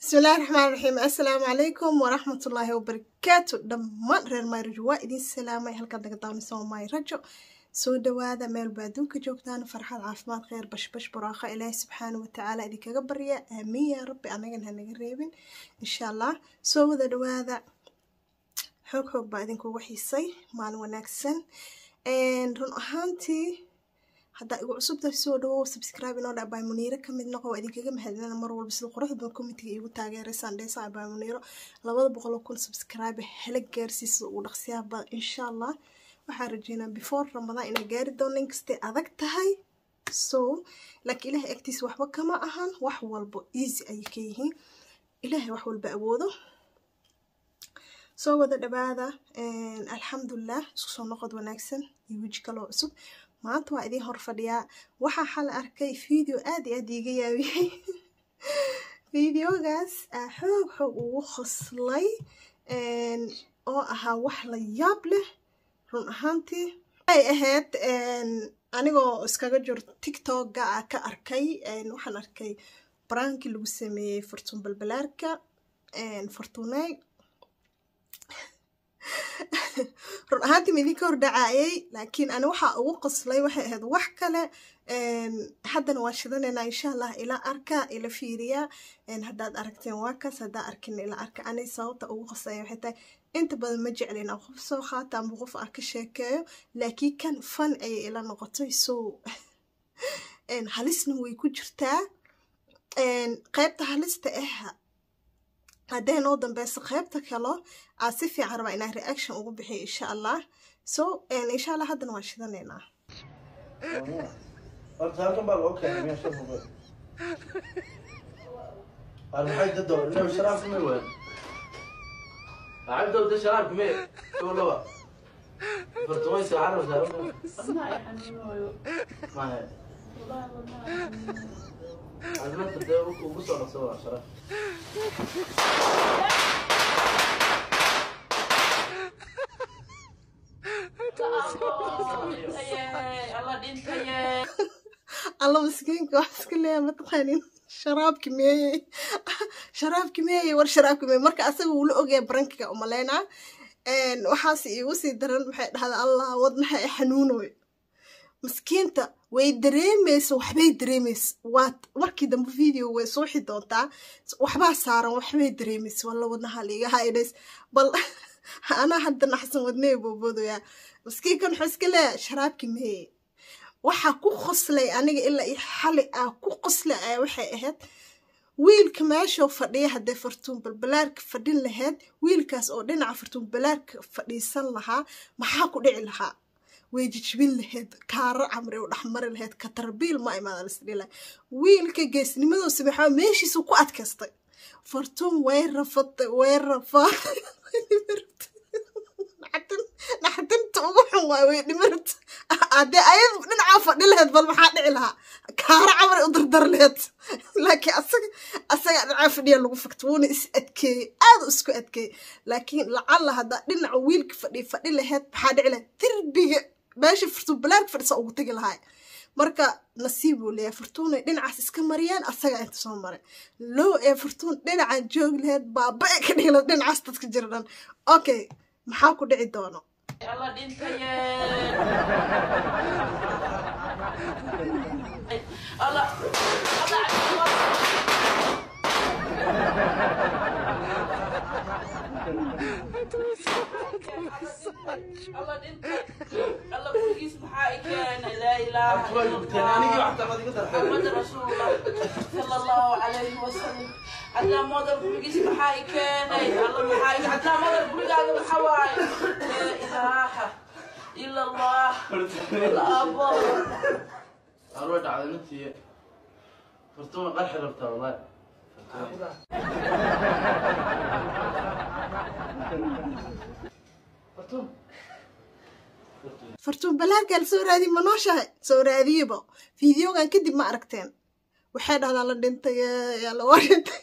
bismillahi raxmaan raxiim assalaamu calaykum waraxmatullaahi wabarakaatu dhammaan reer mayrajo waa idin salaamay halkaad naga daawanaysa mayrajo soo dhawaada meel baa adduunka joogtaan farxad caafimaad kheyr bashbash baraaqa ilaahi subxaana watacaala idinkaga barya. Aamiin yaa rabbi anagan ha naga reebin. Insha allah soo wada dhawaada. Xoog xoog baa idinkugu xiisay. Maalin wanaagsan. Run ahaantii haddaa igu cusubtahay soo dhawow subscribe inoo dha abaa muniiro ka mid noqo waa idinkaga mahadinana mar walba sida quruxda badan comitiga iigu taageeraysaan dheesa abaa muniiro. Labada boqol kun subscribe hala gaarsiisa ugu dhaqsiyaa badan insha allah waxaa rajeynaa before ramadaan inay gaari doono inkastay adag tahay. So laakiin ilahay agtiisa waxba kama ahan wax walbo easy ayay ka yihiin. Ilaahay wax walba awoodo. Soo wada dhawaada alxamdulilah isku soo noqod wanaagsan iyo weji kaloo cusub. Maanta waa idiin hor fadhiyaa. Waxaa xal arkay video aad iyo aad iiga yaabiyey videogaas aa xoog xoog ugu qoslay oo ahaa wax la yaab leh run ahaantii ay ahayd anigoo iskaga jiro tiktoka a ka arkay waxaan arkay baraankii lagu sameeyey fortuun balbalaarka fortuuney run ahaantii ma idinka hordhacaayay laakiin ani waxaa ugu qoslay waxay ahayd wax kale haddana waa shidanaynaa insha allah ila arka ila fiiriya. Haddaad aragteen waa kaas haddaa arkin ila arka. Ani sababta ugu qoslaya waxay tahay inta badan ma jeclin aan qof soo qaata amba qof aan ka sheekeeyo laakiin kan fan ayay ila noqotay so halisna way ku jirtaa. Qaybta halista ah hadday noo dambeyso qaybta kalo aa si fiican rabaa inaan reaction ugu bixiyo insha allah so insha allah haddana waan shidanaynaa عبد ودي شراب كمير شو هو برتوين سعر ولا ما يحمل ما هي. والله والله عزمت الدوق وبصوا على صور شراب الله مسكينك وحسك ليه ما تقحنين sharaabki meeyey sharaabki meeyey war sharaabki meeyey marka asaga wuu la ogaya barankiga umaleynaa waxaas iigu sii daran waxay dhahda allah wadnaha i xanuunoy maskiinta way dareemaysa waxbay dareemaysa waa markii dambe video way suuxi doontaa waxbaa saaran waxbay dareemaysa walla wadnaha liiga haydhays bal anaa hadda naxsan wadnahey booboodoyaa maskiinkan wuxuu iska leeyahay sharaabki meeyey waxaa ku qoslay aniga ilaa iyo xali ah ku qoslay ayaa waxay ahayd wiilka meeshoo fadhiya haddee fartuun balbalaarka fadhin lahayd wiilkaas oo dhinaca fartuun balaarka fadhiisan lahaa maxaa ku dhici lahaa? Way jijbin lahayd kaaro camri u dhexmari lahayd katarbiil ma imaada lasdhila wiilka geesnimadoosa maxaa meeshiisu ku adkaystay. Fartuun way rafatay way rafaaday naxdinta ugu xun waay way dhimarta haddee ayad fadhi lahayd bal maxaa dhici lahaa? Kaaro camri u dardar lahayd laakiin asaga asaga dhinacaa fadhiya lagu fagta wuuna is adkeeyey aada u isku adkeeyey. Laakiin lacalla haddaa dhinaca wiilka fadhi fadhi lahayd maxaa dhici lahayd derbiga meesha furtuun balaarka fadhisa ugu tegi lahaa marka nasiib uu leeyahay furtuunay dhinacaas iska mariyaan asaga inta soo maray. Low ee furtuun dhinacaan joogi lahayd baaba e ka dhigla dhinacaas dadka jira dhan okay maxaa ku dhici doono الله. الله الله إنت. الله بوجيس محايك لا إله إلا الله. محمد رسول الله صلى الله عليه وسلم. عدنا مودر بوجيس محايك الله محايك عدنا مودر بوجيس محايك لا إله ilaallah laabo arwa dhacda naftiya fartuma qarxi rabtaa fartuun balaarkaal soo raadiye ma nooshahay soo raadiyaba fideogan kadib ma aragteen. Waxay dhahdaa la dhintay yaa la washintay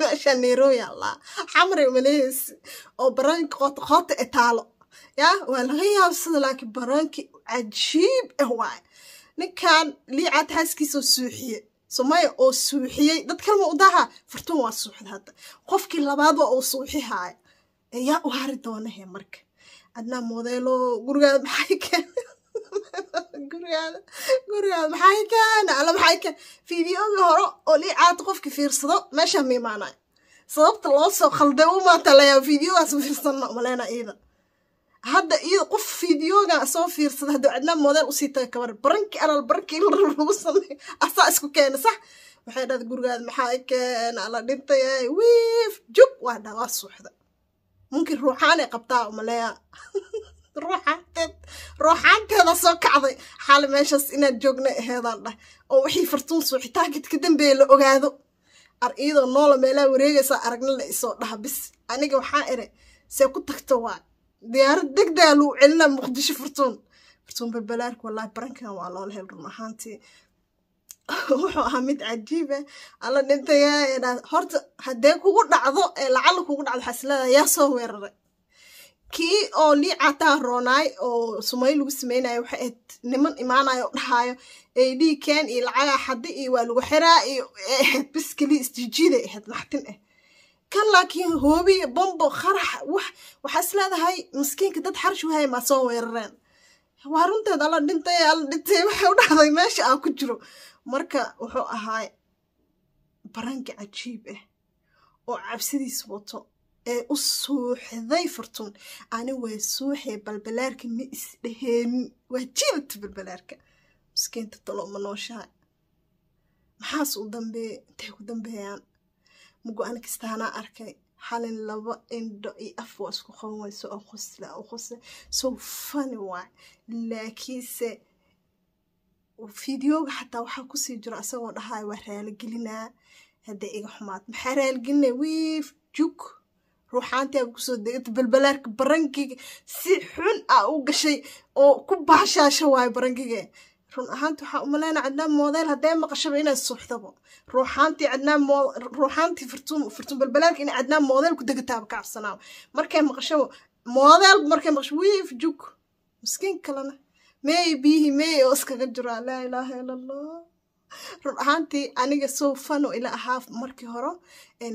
meesha nairobi allaa xamray maleheysi oo barainka qoota ee taalo ya waa laga yaabsada laakiin baraanki cajiib ah waay ninkan liicaad xaaskiisoo suuxiye somaya oo suuxiyey. Dad kalma u daha fartuun waa suuxda hadda. Qofkii labaad waa uu suuxi haaya yaa u hari doonahe marka. Adnaa modeelo gurigaada maxay keen gurigaada gurigaada maxay keena alla maxay keen fideogii hore oo liicaad qofki fiirsado meeshaa ma imaanayo sababta loo soo khalday u maanta layaa fideogaas fiirsanna maleyna iida hadda iyada qof fideoga soo fiirsada hadduu cadnaa modeel u sii taga kabar baranki alal baranki lagu sameey asaa isku keena sax? Waxay dhahda gurigaada maxaa keena alla dhintay wiif jug. Waa dha suuxda. Mumkin ruuxaanay qabtaa umaleeya ruuxaanteed ruuxaanteeda soo kacday. Xaali meeshaas inaad joogna aheedaan dhah. Oo wixii fartuun suuxitaanka ka dambeeya la ogaado. Ar iyadoo noola meelaha wareegaysaa aragna la isoo dhaha bis aniga waxaa ere see ku tagto waa diyaarad degdega lagu celina muqdisho furtuun furtuun balbalaarka wallaahi barankan waa loola hel run ahaantii. Wuxuu ahaa mid cajiib ah alla dhintaya horta haddee kugu dhacdo ee lacala kugu dhacdo isleedaha yaa soo weeraray. Kii oo liicataa roonaay oo sumay lagu sameynayo waxay ahayd niman imaanayo oo dhahaayo ken iyo lacagaa xadi iyo waa lagu xiraa iyo ahayd bis keliya isjijiiday ahayd naxtin ah kan laakiin hoobi bombo qarax wax waxaa is leedahay maskiinka dad xarash wahaya maa soo weerareen. Waa runteed alla dhintay alla dhintay waxay u dhahday meesha aan ku jiro. Marka wuxuu ahaa baranki cajiib ah oo cabsidiis wato ee u suuxday furtuun ani waa suuxee balbalaarka ma isdheheenin waa jiidata balbalaarka. Maskiinta talo ma nooshahay. Maxaas u dambeeye intay ku dambeeyaan mugo-an kastaanaa arkay. Xalin laba indho iyo af waa isku qaban wayso oo qosla oo qosla. So fani waay laakiinse fideoga xataa waxaa ku sii jiro asagoo dhahayo waa raaligelinaa. Hadday iga xumaad. Maxaa raaligelinaya wiif jug. Ruuxaantiaba ku soo degata balbalaarka barankiga si xun ah u gashay oo ku baashaasha waayo barankiga run ahaanti waxaa umaleyna cadnaan moodeel haddee maqashaba inay suuxdabo. Ruuxaantii cadnaan ruuxaantii furtuun balbalaarka inay cadnaan moodeel ku degataaba ka cabsanaa markay maqashaba moodeel markay maqasho wiif jug. Miskiin kalena. Meey biyihii meey oo iskaga jiraa laa ilaaha ila allah run ahaantii aniga soo fano ila ahaa markii hore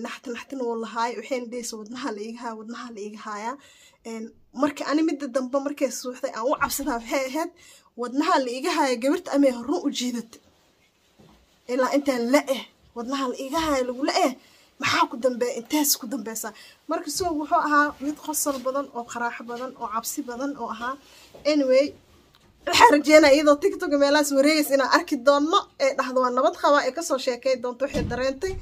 naxti naxtin uu lahaayo waxayna dhehaysa wadnaha la iga wadnaha la iga marka ani midda dambe markay suuxday aan u cabsadaa waxay ahayd wadnaha la iga haaya gabarta amee run u jiidata ilaa intaan la eh wadnaha la iga haaya lagu la eh maxaa ku dambeeya intees ku dambeysaa marka soo wuxuu ahaa mid qosol badan oo qaraaxo badan oo cabsi badan oo ahaa. Anyway waxaa rajeynaya iyadoo tiktoka meelahaas wareegaysa inaan arki doonno ee dhahdo waa nabad qabaa ee ka soo sheekay doonto waxay dareentay.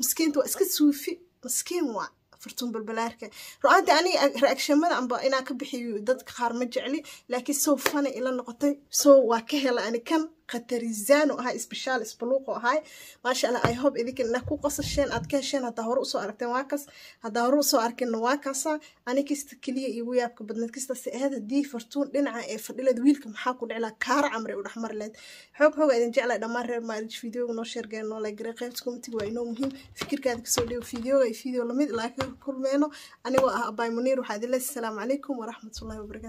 Maskiinta waa iska suufi maskiin waa furtuun balbalaarka. Ru-aantii aniga reagshamada amba inaan ka bixiyo dadka qaar ma jecli laakiin sow fana ila noqotay sow waa ka hela ani kan khatarizano ahaa isbishaal isbaluuqo ahay. Maasha allah i hope idinkan inaa ku qosasheen aad ka hesheen haddaa hore u soo aragteen waa haddaa hore u soo arkinna waa kaasa ani kasta keliya igu yaabka badneed kastase ahayd haddii fartuun dhinaca ee fadhileed wiilka maxaa ku dhicilaa kaara camre u dhexmar leed xoog xooga idin jeclay dhammaan reer maarij videoga noo sheergeen noo laygare qaybta comitiga waa inoo muhiim. Fikirkaada ka soo dhigo videoga iyo video la mid ilaa ka kulmeeno anigoo ah abay muniir waxaa idin leeyahay asalaamu calaykum waraxmatullahi wabarakatu